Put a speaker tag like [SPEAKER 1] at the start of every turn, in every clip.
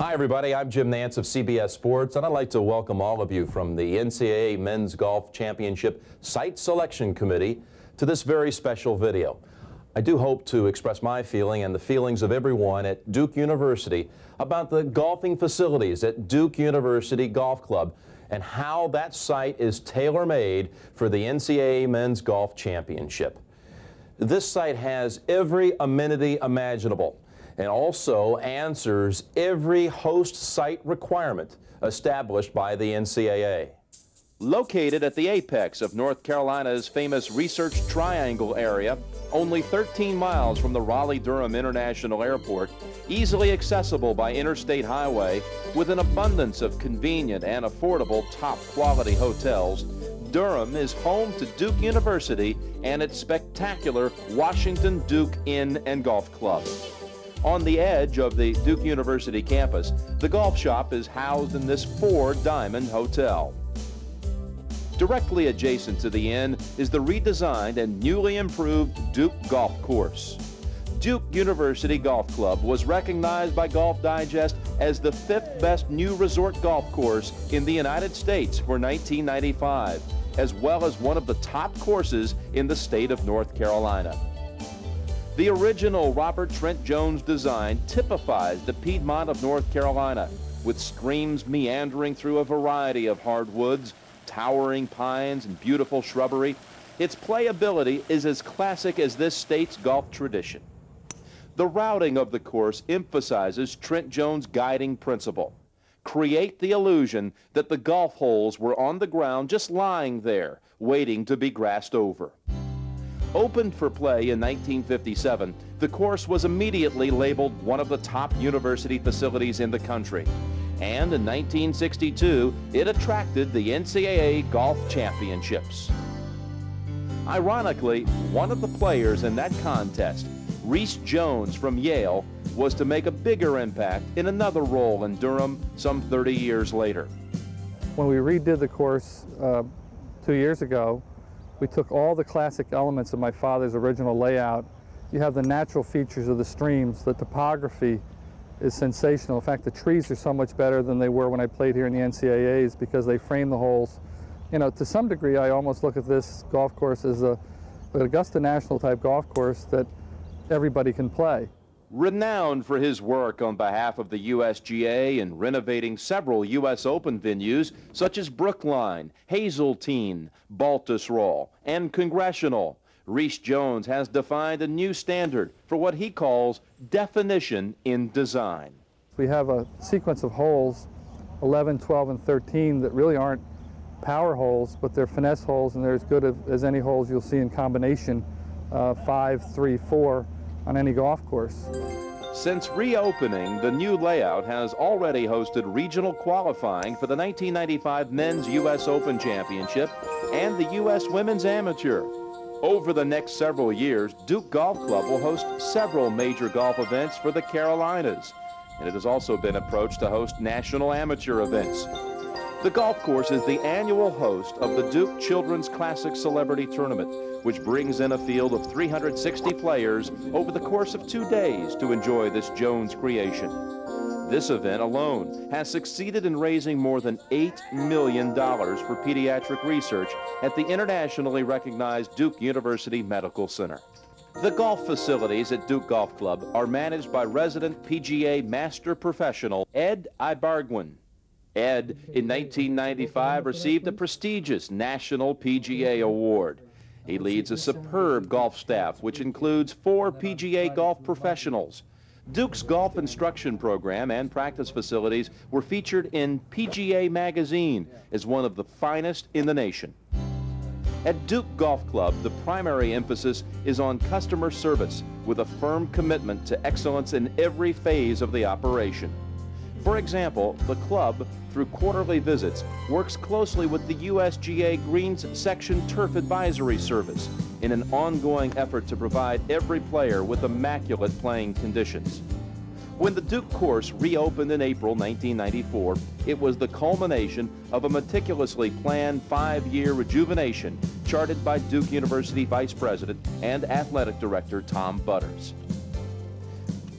[SPEAKER 1] Hi, everybody. I'm Jim Nance of CBS Sports, and I'd like to welcome all of you from the NCAA Men's Golf Championship Site Selection Committee to this very special video. I do hope to express my feeling and the feelings of everyone at Duke University about the golfing facilities at Duke University Golf Club and how that site is tailor-made for the NCAA Men's Golf Championship. This site has every amenity imaginable and also answers every host site requirement established by the NCAA. Located at the apex of North Carolina's famous Research Triangle area, only 13 miles from the Raleigh-Durham International Airport, easily accessible by interstate highway, with an abundance of convenient and affordable top-quality hotels, Durham is home to Duke University and its spectacular Washington Duke Inn and Golf Club. On the edge of the Duke University campus, the golf shop is housed in this four diamond hotel. Directly adjacent to the inn is the redesigned and newly improved Duke Golf Course. Duke University Golf Club was recognized by Golf Digest as the fifth best new resort golf course in the United States for 1995, as well as one of the top courses in the state of North Carolina. The original Robert Trent Jones design typifies the Piedmont of North Carolina, with streams meandering through a variety of hardwoods, towering pines, and beautiful shrubbery. Its playability is as classic as this state's golf tradition. The routing of the course emphasizes Trent Jones' guiding principle. Create the illusion that the golf holes were on the ground just lying there, waiting to be grassed over. Opened for play in 1957, the course was immediately labeled one of the top university facilities in the country. And in 1962, it attracted the NCAA Golf Championships. Ironically, one of the players in that contest, Rees Jones from Yale, was to make a bigger impact in another role in Durham some 30 years later.
[SPEAKER 2] When we redid the course uh, two years ago, we took all the classic elements of my father's original layout. You have the natural features of the streams, the topography is sensational. In fact, the trees are so much better than they were when I played here in the NCAAs because they frame the holes. You know, to some degree, I almost look at this golf course as a, an Augusta National type golf course that everybody can play.
[SPEAKER 1] Renowned for his work on behalf of the USGA in renovating several U.S. Open venues such as Brookline, Hazeltine, Baltusrol, and Congressional, Rees Jones has defined a new standard for what he calls definition in design.
[SPEAKER 2] We have a sequence of holes, 11, 12, and 13, that really aren't power holes, but they're finesse holes, and they're as good as any holes you'll see in combination, uh, 5, 3, 4, on any golf course.
[SPEAKER 1] Since reopening, the new layout has already hosted regional qualifying for the 1995 Men's U.S. Open Championship and the U.S. Women's Amateur. Over the next several years, Duke Golf Club will host several major golf events for the Carolinas, and it has also been approached to host national amateur events. The golf course is the annual host of the Duke Children's Classic Celebrity Tournament, which brings in a field of 360 players over the course of two days to enjoy this Jones creation. This event alone has succeeded in raising more than $8 million for pediatric research at the internationally recognized Duke University Medical Center. The golf facilities at Duke Golf Club are managed by resident PGA master professional Ed Ibarguen. Ed, in 1995, received a prestigious National PGA Award. He leads a superb golf staff, which includes four PGA golf professionals. Duke's golf instruction program and practice facilities were featured in PGA Magazine as one of the finest in the nation. At Duke Golf Club, the primary emphasis is on customer service with a firm commitment to excellence in every phase of the operation. For example, the club, through quarterly visits, works closely with the USGA Greens Section Turf Advisory Service in an ongoing effort to provide every player with immaculate playing conditions. When the Duke course reopened in April 1994, it was the culmination of a meticulously planned five-year rejuvenation charted by Duke University Vice President and Athletic Director Tom Butters.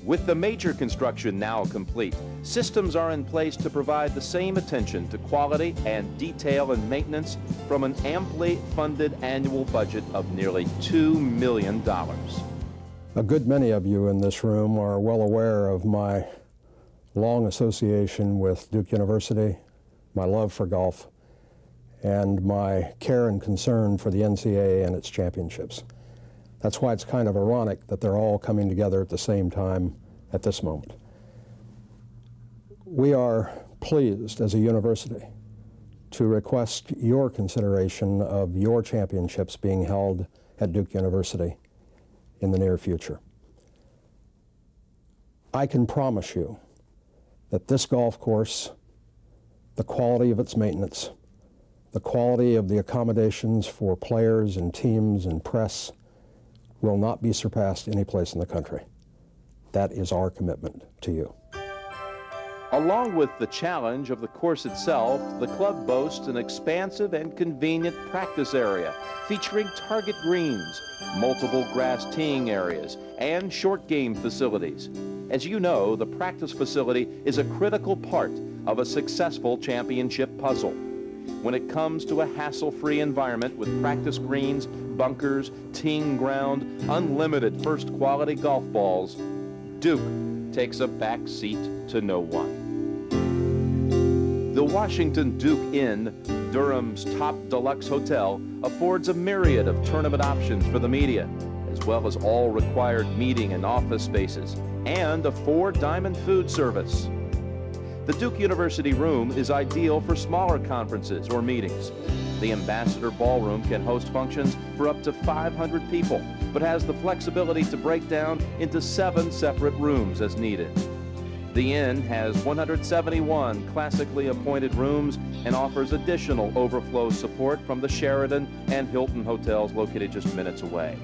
[SPEAKER 1] With the major construction now complete, systems are in place to provide the same attention to quality and detail and maintenance from an amply funded annual budget of nearly $2 million.
[SPEAKER 3] A good many of you in this room are well aware of my long association with Duke University, my love for golf, and my care and concern for the NCAA and its championships. That's why it's kind of ironic that they're all coming together at the same time at this moment. We are pleased as a university to request your consideration of your championships being held at Duke University in the near future. I can promise you that this golf course, the quality of its maintenance, the quality of the accommodations for players and teams and press, will not be surpassed any place in the country. That is our commitment to you.
[SPEAKER 1] Along with the challenge of the course itself, the club boasts an expansive and convenient practice area featuring target greens, multiple grass teeing areas, and short game facilities. As you know, the practice facility is a critical part of a successful championship puzzle. When it comes to a hassle-free environment with practice greens, bunkers, teeing ground, unlimited first quality golf balls, Duke takes a back seat to no one. The Washington Duke Inn, Durham's top deluxe hotel, affords a myriad of tournament options for the media, as well as all required meeting and office spaces, and a four diamond food service. The Duke University room is ideal for smaller conferences or meetings. The Ambassador Ballroom can host functions for up to 500 people, but has the flexibility to break down into seven separate rooms as needed. The Inn has 171 classically appointed rooms and offers additional overflow support from the Sheraton and Hilton hotels located just minutes away.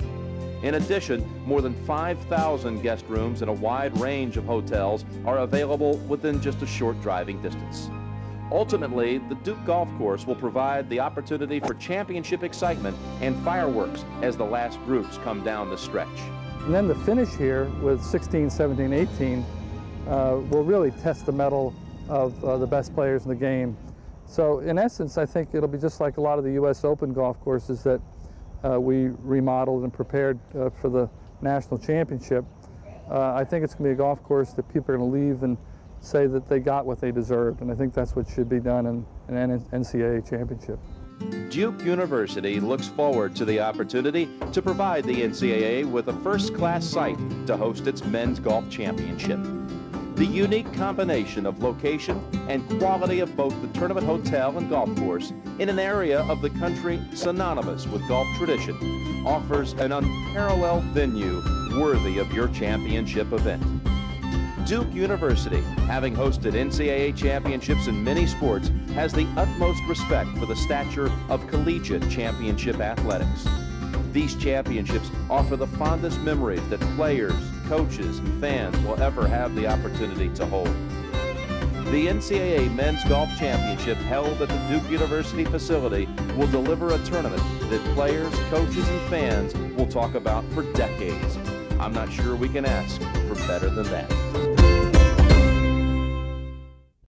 [SPEAKER 1] In addition, more than 5,000 guest rooms in a wide range of hotels are available within just a short driving distance. Ultimately, the Duke Golf Course will provide the opportunity for championship excitement and fireworks as the last groups come down the stretch.
[SPEAKER 2] And then the finish here with 16, 17, 18 uh, will really test the mettle of uh, the best players in the game. So in essence, I think it'll be just like a lot of the U.S. Open golf courses that we remodeled and prepared uh, for the national championship. Uh, I think it's going to be a golf course that people are going to leave and say that they got what they deserved, and I think that's what should be done in an NCAA championship.
[SPEAKER 1] Duke University looks forward to the opportunity to provide the NCAA with a first-class site to host its men's golf championship. The unique combination of location and quality of both the tournament hotel and golf course in an area of the country synonymous with golf tradition offers an unparalleled venue worthy of your championship event. Duke University, having hosted NCAA championships in many sports, has the utmost respect for the stature of collegiate championship athletics. These championships offer the fondest memories that players, coaches, and fans will ever have the opportunity to hold. The NCAA Men's Golf Championship held at the Duke University facility will deliver a tournament that players, coaches, and fans will talk about for decades. I'm not sure we can ask for better than that.